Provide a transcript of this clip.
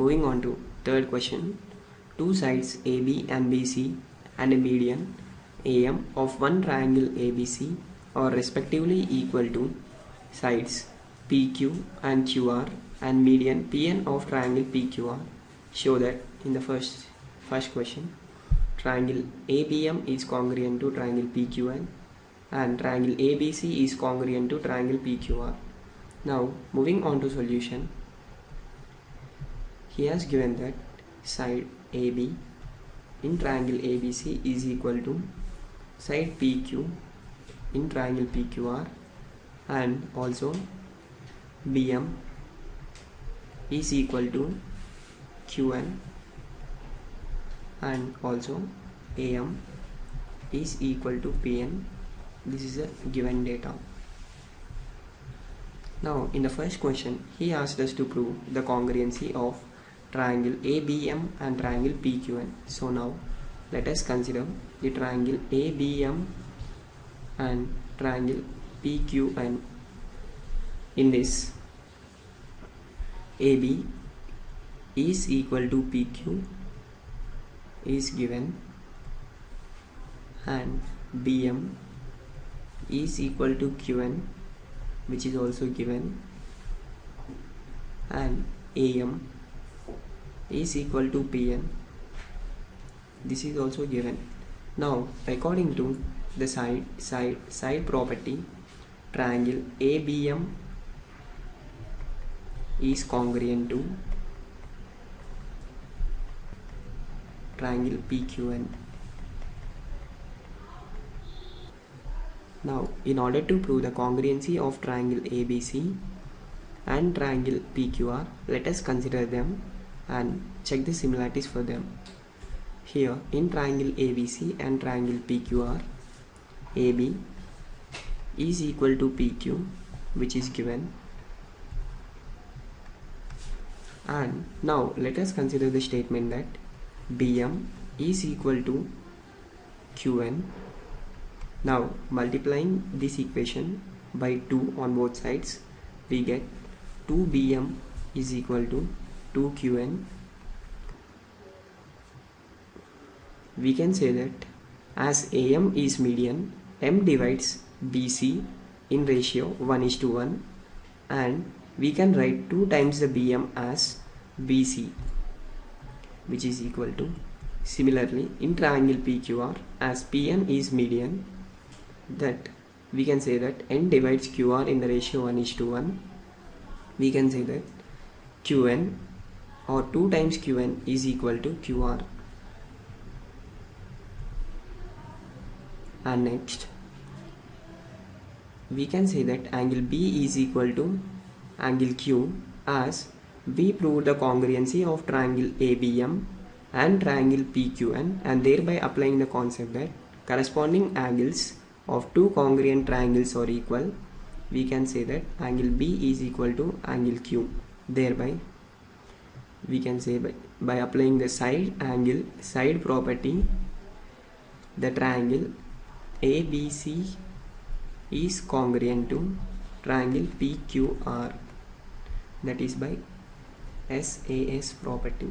moving on to third question. Two sides AB and BC and a median AM of one triangle ABC are respectively equal to sides PQ and QR and median PN of triangle PQR. Show that in the first first question triangle ABM is congruent to triangle PQN and triangle ABC is congruent to triangle PQR. Now moving on to solution. He has given that side AB in triangle ABC is equal to side PQ in triangle PQR and also BM is equal to QN and also AM is equal to PN this is a given data. Now in the first question he asked us to prove the congruency of triangle ABM and triangle PQN so now let us consider the triangle ABM and triangle PQN in this. AB is equal to PQ is given and BM is equal to Qn which is also given and AM is equal to Pn this is also given now according to the side side side property triangle ABM is congruent to triangle PQN. Now, in order to prove the congruency of triangle ABC and triangle PQR, let us consider them and check the similarities for them. Here, in triangle ABC and triangle PQR, AB is equal to PQ, which is given. And now, let us consider the statement that Bm is equal to Qn. Now multiplying this equation by 2 on both sides we get 2Bm is equal to 2Qn. We can say that as Am is median, M divides BC in ratio 1 is to 1 and we can write 2 times the Bm as BC which is equal to similarly in triangle PQR as Pn is median that we can say that n divides QR in the ratio 1 is to 1 we can say that Qn or 2 times Qn is equal to QR and next we can say that angle B is equal to angle Q as we prove the congruency of triangle ABM and triangle PQN and thereby applying the concept that corresponding angles of two congruent triangles are equal. We can say that angle B is equal to angle Q thereby we can say by, by applying the side angle side property the triangle ABC is congruent to triangle PQR that is by SAS property